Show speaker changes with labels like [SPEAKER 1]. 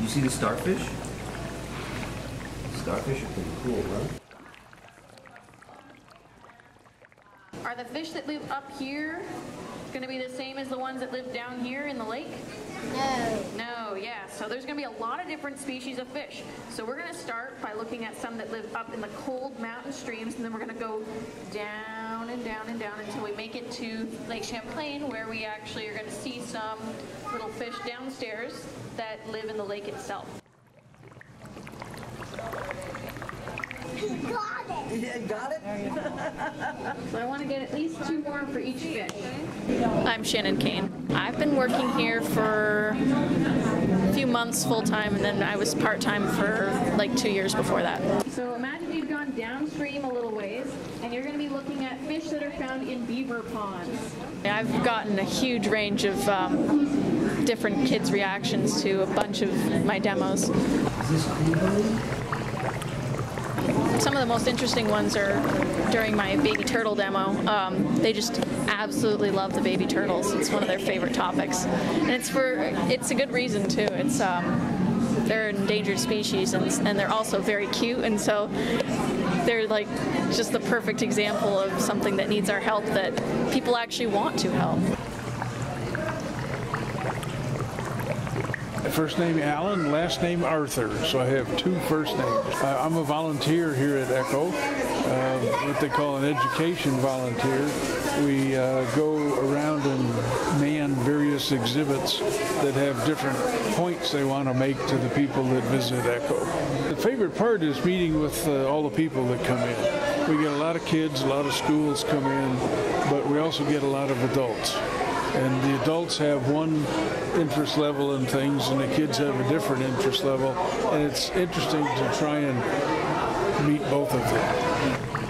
[SPEAKER 1] You see the starfish? Starfish are pretty cool, right?
[SPEAKER 2] Are the fish that live up here going to be the same as the ones that live down here in the lake?
[SPEAKER 3] No.
[SPEAKER 2] No, yeah. So there's going to be a lot of different species of fish. So we're going to start by looking at some that live up in the cold mountain streams, and then we're going to go down and down and down until we make it to Lake Champlain, where we actually are going to see some little fish downstairs that live in the lake itself.
[SPEAKER 3] He Got it.
[SPEAKER 4] Yeah, got it?
[SPEAKER 2] So I want to get at least two more for each fish. I'm Shannon Kane. I've been working here for a few months full time, and then I was part time for like two years before that. So imagine you've gone downstream a little ways, and you're going to be looking at fish that are found in beaver ponds. I've gotten a huge range of um, different kids' reactions to a bunch of my demos. Some of the most interesting ones are during my baby turtle demo. Um, they just absolutely love the baby turtles. It's one of their favorite topics, and it's for it's a good reason too. It's um, they're an endangered species, and, and they're also very cute, and so they're like just the perfect example of something that needs our help that people actually want to help.
[SPEAKER 5] First name Alan, last name Arthur, so I have two first names. Uh, I'm a volunteer here at ECHO, uh, what they call an education volunteer. We uh, go around and man various exhibits that have different points they want to make to the people that visit ECHO. The favorite part is meeting with uh, all the people that come in. We get a lot of kids, a lot of schools come in, but we also get a lot of adults. And the adults have one interest level in things, and the kids have a different interest level. And it's interesting to try and meet both of them.